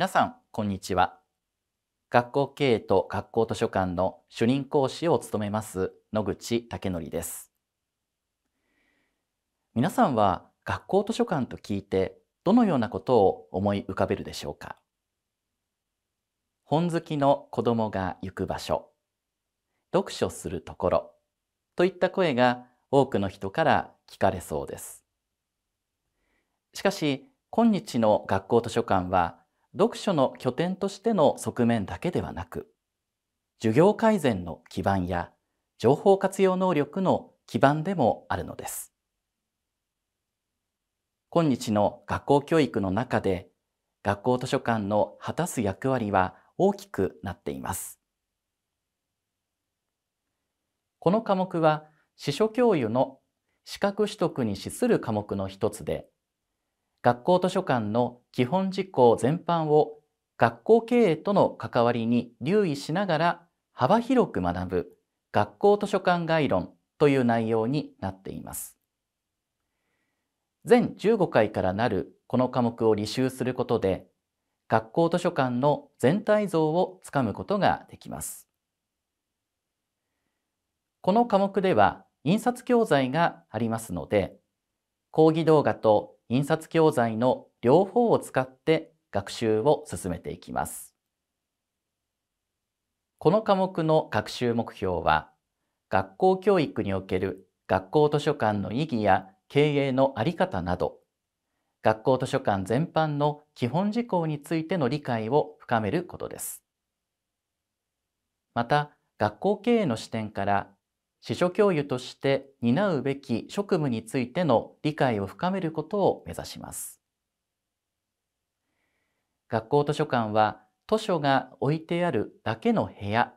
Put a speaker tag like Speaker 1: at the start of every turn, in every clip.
Speaker 1: 皆さん、こんにちは。学校経営と学校図書館の主任講師を務めます野口武則です。皆さんは学校図書館と聞いてどのようなことを思い浮かべるでしょうか？本好きの子供が行く場所、読書するところといった声が多くの人から聞かれそうです。しかし、今日の学校図書館は読書の拠点としての側面だけではなく、授業改善の基盤や情報活用能力の基盤でもあるのです。今日の学校教育の中で、学校図書館の果たす役割は大きくなっています。この科目は、司書教諭の資格取得に資する科目の一つで、学校図書館の基本事項全般を学校経営との関わりに留意しながら幅広く学ぶ学校図書館概論という内容になっています。全15回からなるこの科目を履修することで学校図書館の全体像をつかむことができます。この科目では印刷教材がありますので講義動画と印刷教材の両方を使って学習を進めていきます。この科目の学習目標は、学校教育における学校図書館の意義や経営のあり方など、学校図書館全般の基本事項についての理解を深めることです。また、学校経営の視点から司書教諭として担うべき職務についての理解を深めることを目指します。学校図書館は図書が置いてあるだけの部屋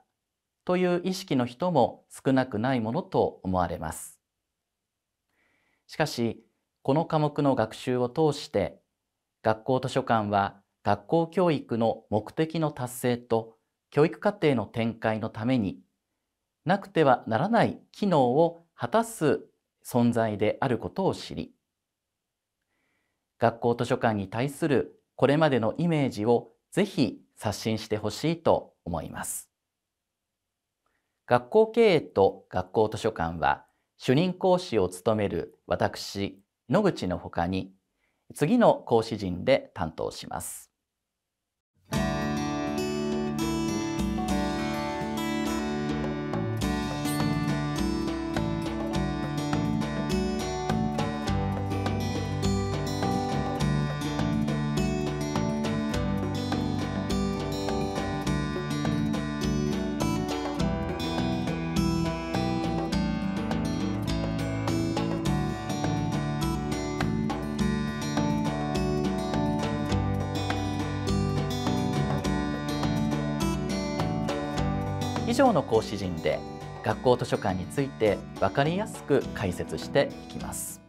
Speaker 1: という意識の人も少なくないものと思われます。しかし、この科目の学習を通して、学校図書館は学校教育の目的の達成と教育課程の展開のためになくてはならない機能を果たす存在であることを知り、学校図書館に対するこれまでのイメージをぜひ刷新してほしいと思います。学校経営と学校図書館は主任講師を務める私、野口のほかに次の講師陣で担当します。以上の講師陣で学校図書館について分かりやすく解説していきます。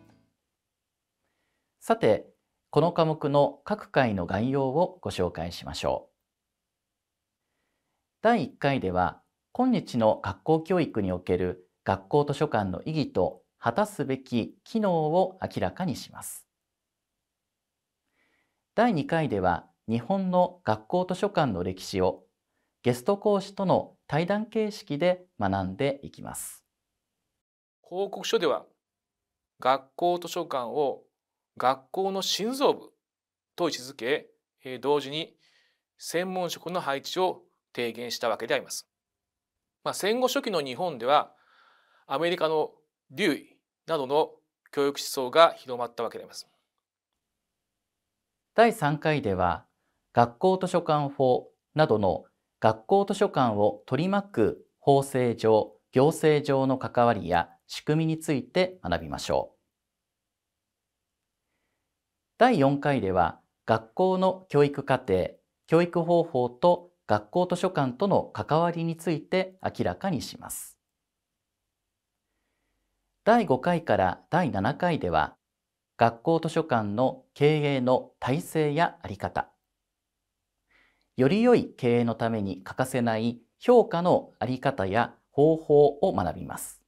Speaker 1: さて、この科目の各回の概要をご紹介しましょう。第1回では、今日の学校教育における学校図書館の意義と果たすべき機能を明らかにします。第2回では、日本の学校図書館の歴史をゲスト講師との対談形式で学んでいきます。
Speaker 2: 報告書では学校図書館を学校の心臓部と位置づけ同時に専門職の配置を提言したわけであります。まあ、戦後初期の日本ではアメリカのデューイなどの教育思想が広まったわけであります。
Speaker 1: 第3回では学校図書館法などの学校図書館を取り巻く法制上、行政上の関わりや仕組みについて学びましょう。第4回では、学校の教育課程、教育方法と学校図書館との関わりについて明らかにします。第5回から第7回では、学校図書館の経営の体制やあり方、より良い経営のために欠かせない評価のあり方や方法を学びます。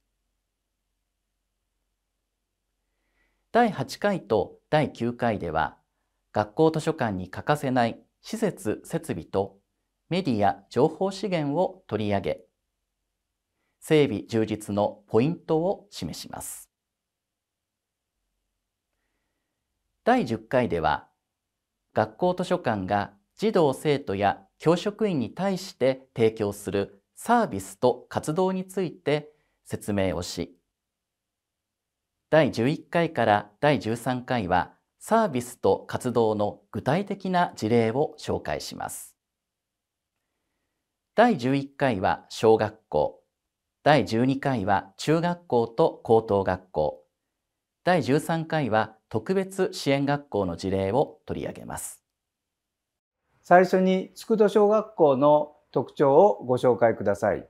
Speaker 1: 第8回と第9回では、学校図書館に欠かせない施設設備とメディア情報資源を取り上げ、整備充実のポイントを示します。第10回では、学校図書館が児童生徒や教職員に対して提供するサービスと活動について説明をし、第11回から第13回はサービスと活動の具体的な事例を紹介します。第11回は小学校、第12回は中学校と高等学校、第13回は特別支援学校の事例を取り上げます。
Speaker 3: 最初に佃小学校の特徴をご紹介ください。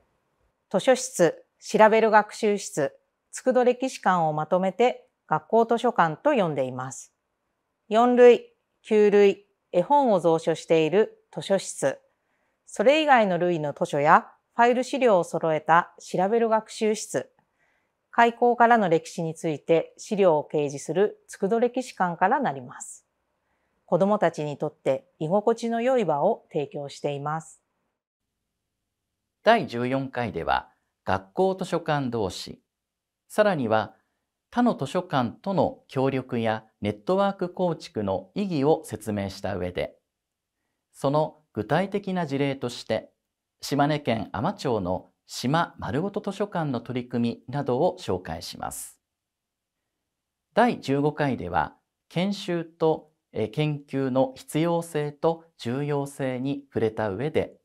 Speaker 4: 図書室、調べる学習室、佃歴史館をまとめて学校図書館と呼んでいます。4類、9類、絵本を蔵書している図書室、それ以外の類の図書やファイル資料を揃えた調べる学習室、開校からの歴史について資料を掲示するつくど歴史館からなります。子供たちにとって居心地の良い場を提供しています。
Speaker 1: 第14回では学校図書館同士、さらには他の図書館との協力やネットワーク構築の意義を説明した上で、その具体的な事例として、島根県海士町の島丸ごと図書館の取り組みなどを紹介します。第15回では、研修と研究の必要性と重要性に触れた上で、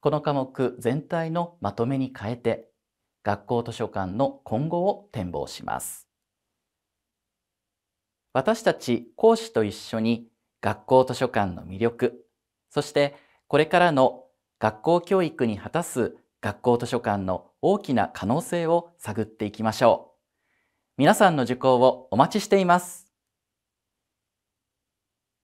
Speaker 1: この科目全体のまとめに変えて、学校図書館の今後を展望します。私たち講師と一緒に学校図書館の魅力、そしてこれからの学校教育に果たす学校図書館の大きな可能性を探っていきましょう。皆さんの受講をお待ちしています。